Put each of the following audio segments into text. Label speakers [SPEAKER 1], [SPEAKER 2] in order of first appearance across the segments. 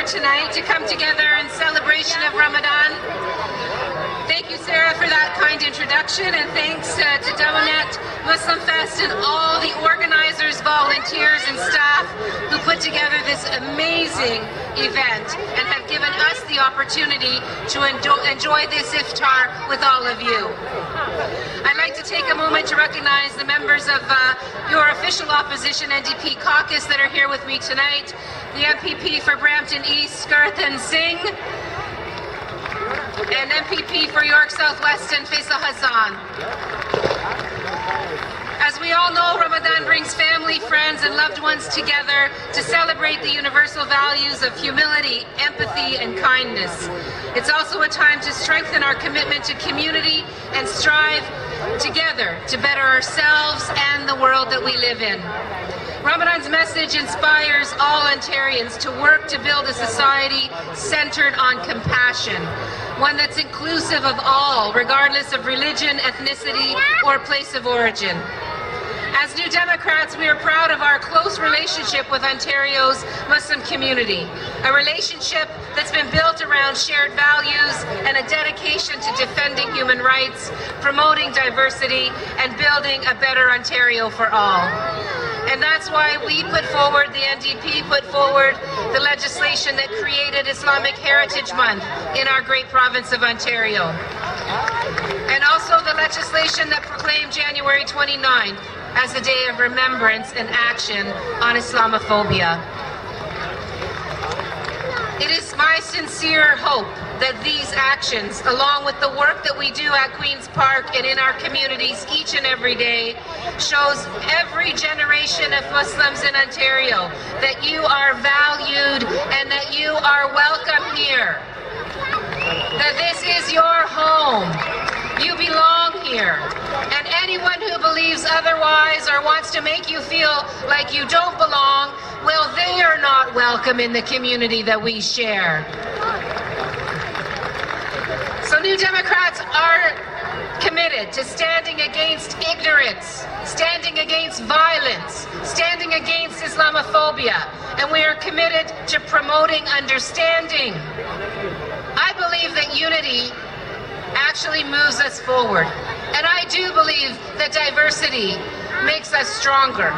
[SPEAKER 1] here tonight to come together in celebration of Ramadan. Thank you, Sarah, for that kind introduction, and thanks uh, to Dawanet Muslim Fest and all the organizers, volunteers, and staff put together this amazing event and have given us the opportunity to enjoy this iftar with all of you. I'd like to take a moment to recognize the members of uh, your official opposition NDP caucus that are here with me tonight. The MPP for Brampton East, Gurratan Singh, and MPP for York South-Weston and Faisal Hassan. As we all know, Ramadan friends, and loved ones together to celebrate the universal values of humility, empathy, and kindness. It's also a time to strengthen our commitment to community and strive together to better ourselves and the world that we live in. Ramadan's message inspires all Ontarians to work to build a society centered on compassion, one that's inclusive of all, regardless of religion, ethnicity, or place of origin. As New Democrats, we are proud of our close relationship with Ontario's Muslim community, a relationship that's been built around shared values and a dedication to defending human rights, promoting diversity, and building a better Ontario for all. And that's why we put forward, the NDP put forward the legislation that created Islamic Heritage Month in our great province of Ontario. And also the legislation that proclaimed January 29th as a day of remembrance and action on Islamophobia. It is my sincere hope that these actions, along with the work that we do at Queen's Park and in our communities each and every day, shows every generation of Muslims in Ontario that you are valued and that you are welcome here. That this is your home. You belong here. And anyone who believes otherwise or wants to make you feel like you don't belong, well, they are not welcome in the community that we share. So New Democrats are committed to standing against ignorance, standing against violence, standing against Islamophobia, and we are committed to promoting understanding. I believe that unity actually moves us forward. And I do believe that diversity makes us stronger.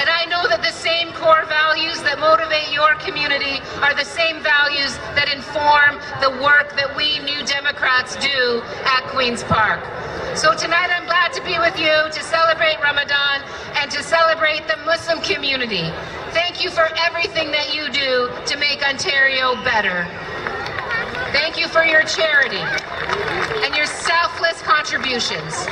[SPEAKER 1] And I know that the same core values that motivate your community are the same values that inform the work that we New Democrats do at Queen's Park. So tonight I'm glad to be with you to celebrate Ramadan and to celebrate the Muslim community. Thank you for everything that you do to make Ontario better. Thank you for your charity and your selfless contributions.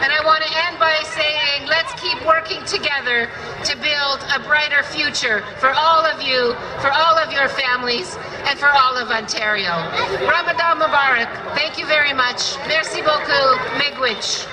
[SPEAKER 1] And I want to end by saying let's keep working together to build a brighter future for all of you, for all of your families, and for all of Ontario. Ramadan Mubarak. Thank you very much. Merci beaucoup. Miigwech.